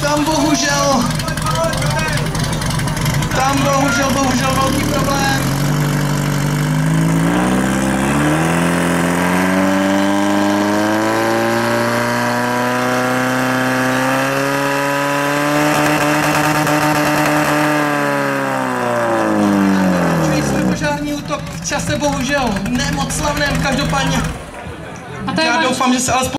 Tam bohužel, tam bohužel, bohužel velký problém. Požární útok v čase bohužel nemoc slavném, každopádně A to je já váš- doufám, že se alespoň